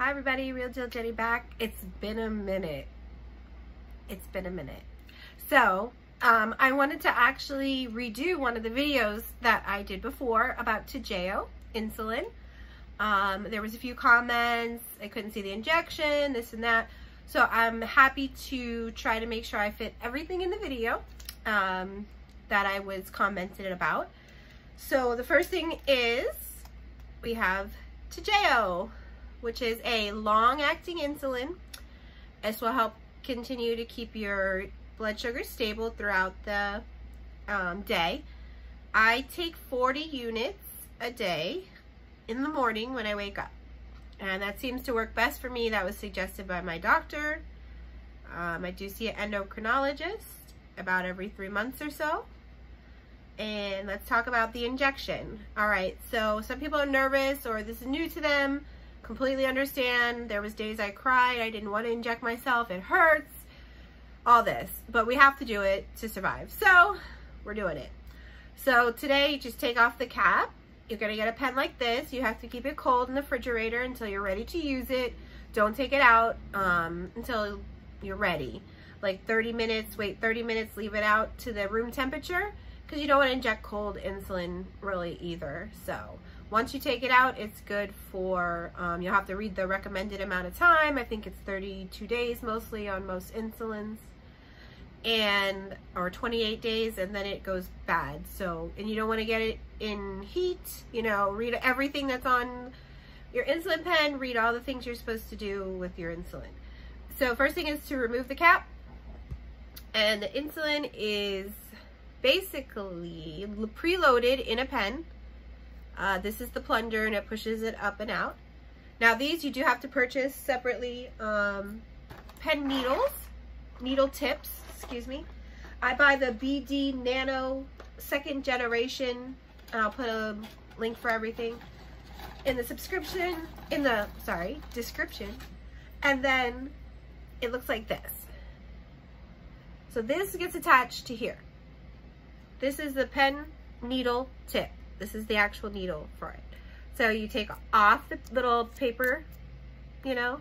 Hi everybody, Real Deal Jenny back. It's been a minute. It's been a minute. So, um, I wanted to actually redo one of the videos that I did before about Toujeo insulin. Um, there was a few comments, I couldn't see the injection, this and that. So I'm happy to try to make sure I fit everything in the video um, that I was commented about. So the first thing is we have Toujeo, which is a long-acting insulin. This will help continue to keep your blood sugar stable throughout the um, day. I take 40 units a day in the morning when I wake up. And that seems to work best for me. That was suggested by my doctor. Um, I do see an endocrinologist about every three months or so. And let's talk about the injection. All right, so some people are nervous or this is new to them. Completely understand. There was days I cried. I didn't want to inject myself. It hurts. All this. But we have to do it to survive. So we're doing it. So today, just take off the cap you're gonna get a pen like this. You have to keep it cold in the refrigerator until you're ready to use it. Don't take it out um, until you're ready. Like 30 minutes, wait 30 minutes, leave it out to the room temperature because you don't want to inject cold insulin really either. So once you take it out, it's good for, um, you'll have to read the recommended amount of time. I think it's 32 days mostly on most insulins and or 28 days and then it goes bad. So and you don't want to get it in heat you know read everything that's on your insulin pen read all the things you're supposed to do with your insulin. So first thing is to remove the cap. And the insulin is basically preloaded in a pen uh, this is the plunger and it pushes it up and out now these you do have to purchase separately um, pen needles needle tips excuse me. I buy the BD Nano second generation, and I'll put a link for everything in the subscription, in the, sorry, description. And then it looks like this. So this gets attached to here. This is the pen needle tip. This is the actual needle for it. So you take off the little paper, you know,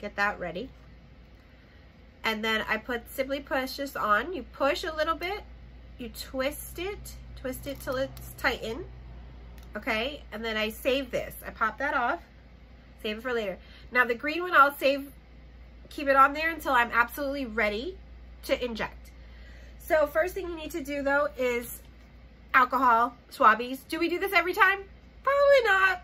get that ready. And then I put Simply Push this on. You push a little bit, you twist it, twist it till it's tightened. Okay, and then I save this. I pop that off, save it for later. Now the green one I'll save, keep it on there until I'm absolutely ready to inject. So first thing you need to do though is alcohol swabbies. Do we do this every time? Probably not.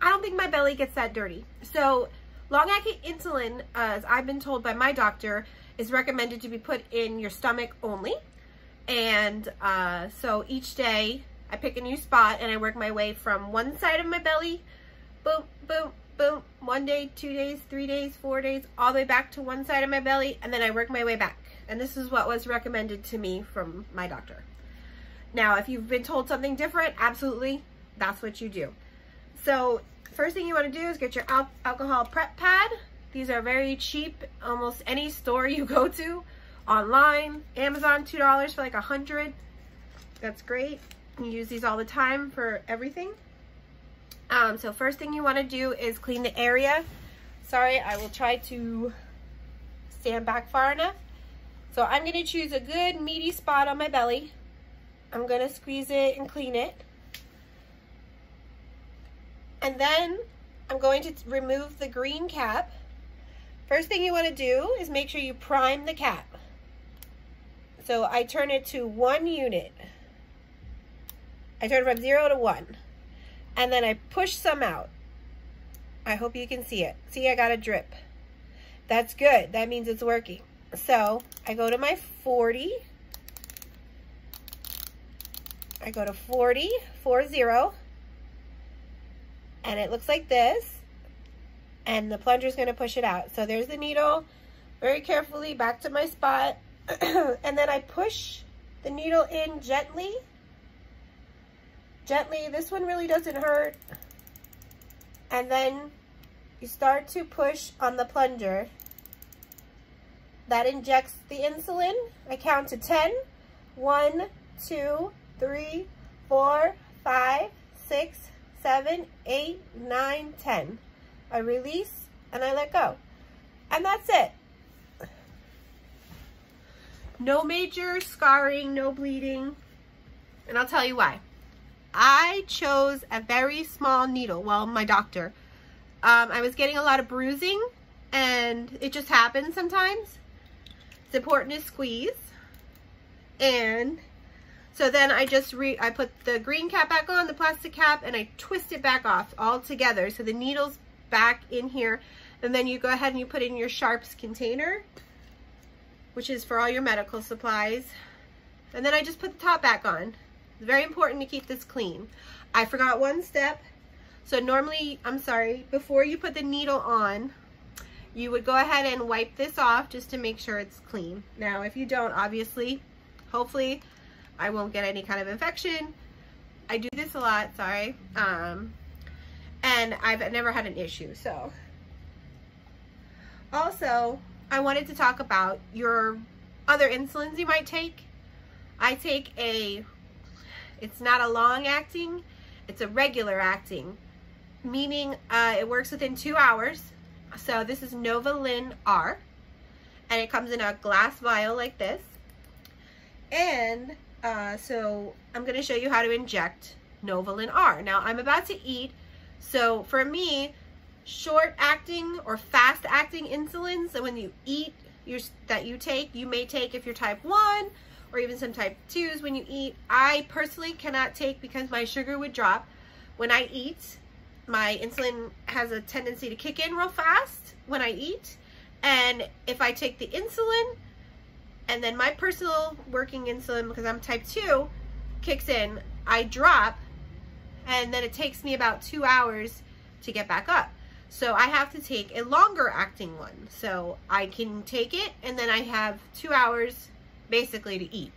I don't think my belly gets that dirty. So long-acting insulin, as I've been told by my doctor, is recommended to be put in your stomach only. And uh, so each day I pick a new spot and I work my way from one side of my belly, boom, boom, boom, one day, two days, three days, four days, all the way back to one side of my belly, and then I work my way back. And this is what was recommended to me from my doctor. Now, if you've been told something different, absolutely, that's what you do. So first thing you want to do is get your al alcohol prep pad. These are very cheap. Almost any store you go to online, Amazon, $2 for like a hundred. That's great. You use these all the time for everything. Um, so first thing you want to do is clean the area. Sorry, I will try to stand back far enough. So I'm going to choose a good meaty spot on my belly. I'm going to squeeze it and clean it. And then I'm going to remove the green cap. First thing you want to do is make sure you prime the cap. So I turn it to one unit. I turn from zero to one. And then I push some out. I hope you can see it. See, I got a drip. That's good. That means it's working. So I go to my 40. I go to 40, 40, and it looks like this and the plunger is going to push it out. So there's the needle, very carefully back to my spot. and then I push the needle in gently. Gently, this one really doesn't hurt. And then you start to push on the plunger. That injects the insulin. I count to 10. 1, 2, 3, 4, 5, 6, 7, 8, 9, 10. I release and I let go. And that's it. No major scarring, no bleeding. And I'll tell you why. I chose a very small needle. Well, my doctor. Um, I was getting a lot of bruising and it just happens sometimes. It's important to squeeze. And so then I just re I put the green cap back on, the plastic cap, and I twist it back off all together. So the needle's back in here. And then you go ahead and you put in your sharps container which is for all your medical supplies. And then I just put the top back on. It's very important to keep this clean. I forgot one step. So normally, I'm sorry, before you put the needle on, you would go ahead and wipe this off just to make sure it's clean. Now, if you don't, obviously, hopefully, I won't get any kind of infection. I do this a lot, sorry. Um, and I've never had an issue, so. Also, I wanted to talk about your other insulins you might take. I take a, it's not a long acting, it's a regular acting, meaning uh, it works within two hours. So this is Novolin R, and it comes in a glass vial like this. And uh, so I'm gonna show you how to inject Novolin R. Now I'm about to eat, so for me, short acting or fast acting insulins that when you eat your, that you take, you may take if you're type 1 or even some type 2s when you eat. I personally cannot take because my sugar would drop when I eat. My insulin has a tendency to kick in real fast when I eat. And if I take the insulin and then my personal working insulin, because I'm type 2, kicks in, I drop and then it takes me about two hours to get back up. So I have to take a longer acting one. So I can take it and then I have two hours basically to eat.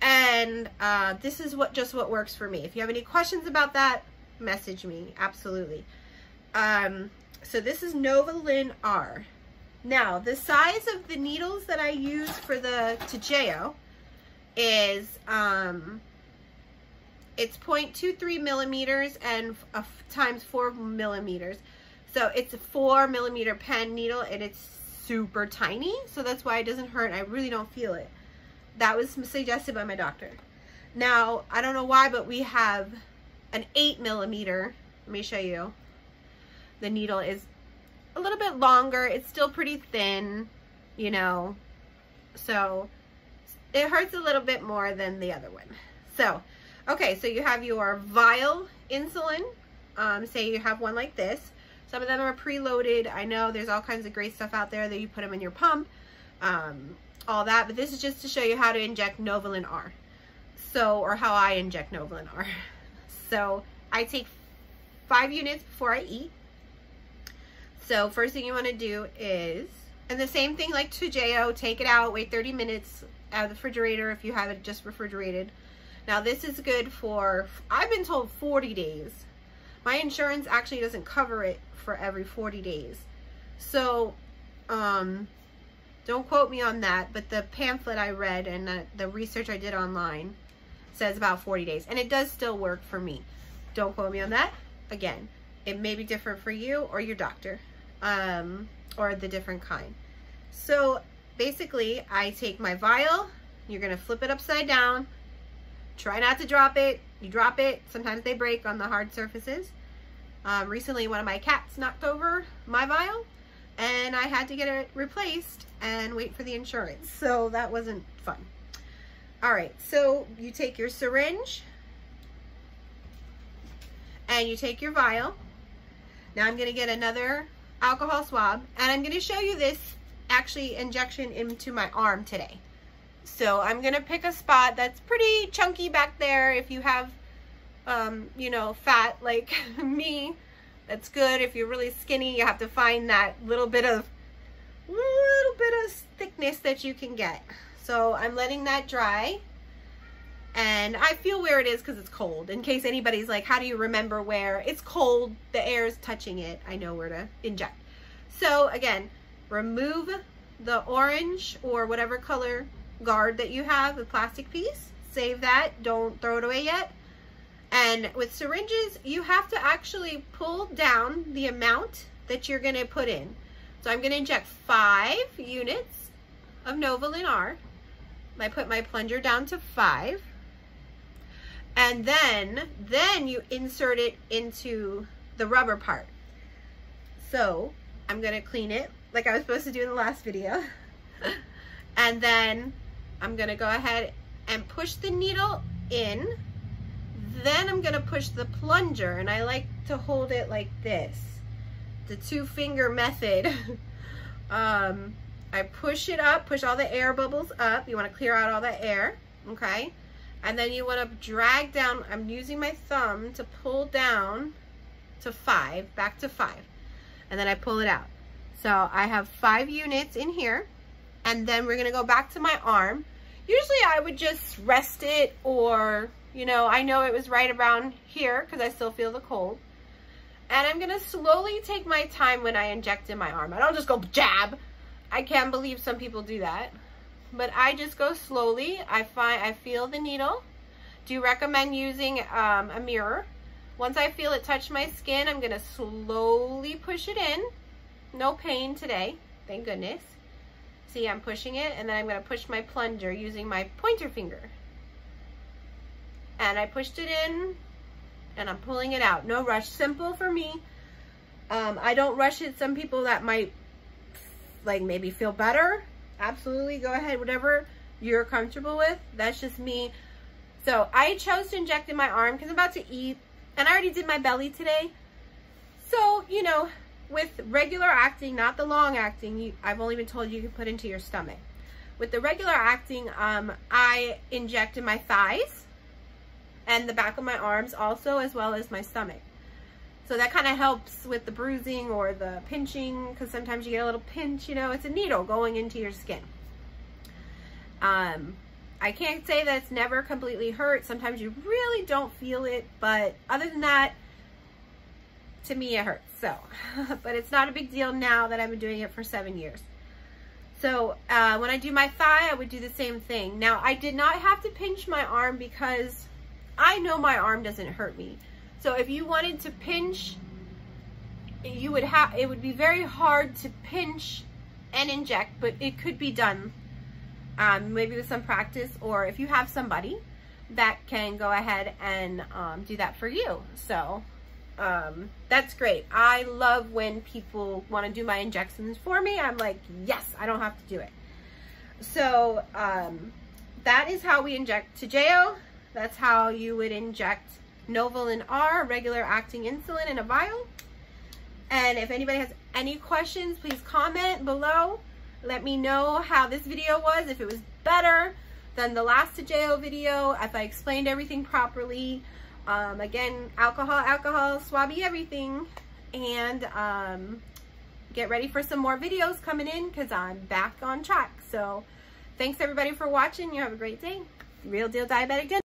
And uh, this is what just what works for me. If you have any questions about that, message me. Absolutely. Um, so this is Novolin R. Now, the size of the needles that I use for the Toujeo is, um, it's 0.23 millimeters and uh, times 4 millimeters. So it's a four millimeter pen needle and it's super tiny. So that's why it doesn't hurt. I really don't feel it. That was suggested by my doctor. Now, I don't know why, but we have an eight millimeter. Let me show you. The needle is a little bit longer. It's still pretty thin, you know. So it hurts a little bit more than the other one. So, okay, so you have your vial insulin. Um, say you have one like this. Some of them are preloaded. I know there's all kinds of great stuff out there that you put them in your pump, um, all that. But this is just to show you how to inject Novolin R. So, or how I inject Novolin R. So I take five units before I eat. So first thing you want to do is, and the same thing like Toujeo, take it out, wait 30 minutes out of the refrigerator if you have it just refrigerated. Now this is good for, I've been told 40 days. My insurance actually doesn't cover it for every 40 days. So, um, don't quote me on that, but the pamphlet I read and the, the research I did online says about 40 days. And it does still work for me. Don't quote me on that. Again, it may be different for you or your doctor um, or the different kind. So basically, I take my vial. You're going to flip it upside down. Try not to drop it. You drop it. Sometimes they break on the hard surfaces. Um, recently, one of my cats knocked over my vial and I had to get it replaced and wait for the insurance. So that wasn't fun. All right, so you take your syringe and you take your vial. Now I'm gonna get another alcohol swab and I'm gonna show you this actually injection into my arm today. So I'm gonna pick a spot that's pretty chunky back there if you have um, you know, fat like me. That's good. If you're really skinny, you have to find that little bit of little bit of thickness that you can get. So I'm letting that dry. And I feel where it is because it's cold. In case anybody's like, how do you remember where? It's cold. The air is touching it. I know where to inject. So again, remove the orange or whatever color guard that you have, the plastic piece. Save that. Don't throw it away yet. And with syringes, you have to actually pull down the amount that you're going to put in. So I'm going to inject five units of Novolin R. I put my plunger down to five. And then, then you insert it into the rubber part. So I'm to clean it like I was supposed to do in the last video. and then I'm to go ahead and push the needle in. Then I'm to push the plunger and I like to hold it like this. The two finger method. um, I push it up, push all the air bubbles up. You want to clear out all that air, okay? And then you want to drag down, I'm using my thumb to pull down to five, back to five. And then I pull it out. So I have five units in here. And then we're going to go back to my arm. Usually I would just rest it or, you know, I know it was right around here because I still feel the cold. And I'm going to slowly take my time when I inject in my arm. I don't just go jab. I can't believe some people do that. But I just go slowly. I find I feel the needle. Do you recommend using um, a mirror. Once I feel it touch my skin, I'm going to slowly push it in. No pain today, thank goodness. See, I'm pushing it, and then I'm going to push my plunger using my pointer finger. And I pushed it in, and I'm pulling it out. No rush, simple for me. Um, I don't rush it. Some people that might, like, maybe feel better. Absolutely, go ahead, whatever you're comfortable with. That's just me. So I chose to inject in my arm because I'm about to eat, and I already did my belly today. So, you know, with regular acting, not the long acting, you, I've only been told you can put into your stomach. With the regular acting, um, I inject in my thighs and the back of my arms also, as well as my stomach. So that kind of helps with the bruising or the pinching, because sometimes you get a little pinch, you know, it's a needle going into your skin. Um, I can't say that it's never completely hurt. Sometimes you really don't feel it, but other than that, to me it hurts. So, but it's not a big deal now that I've been doing it for seven years. So uh, when I do my thigh, I would do the same thing. Now I did not have to pinch my arm because I know my arm doesn't hurt me. So if you wanted to pinch, you would have, it would be very hard to pinch and inject, but it could be done um, maybe with some practice or if you have somebody that can go ahead and um, do that for you. So um, that's great. I love when people want to do my injections for me. I'm like, yes, I don't have to do it. So um, that is how we inject Toujeo. That's how you would inject Novolin R, regular acting insulin in a vial. And if anybody has any questions, please comment below. Let me know how this video was, if it was better than the last Toujeo video, if I explained everything properly. Um, again, alcohol, alcohol, swabby everything. And um, get ready for some more videos coming in because I'm back on track. So thanks everybody for watching. You have a great day. Real Deal Diabetic Jenny.